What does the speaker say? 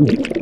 Mm-hmm.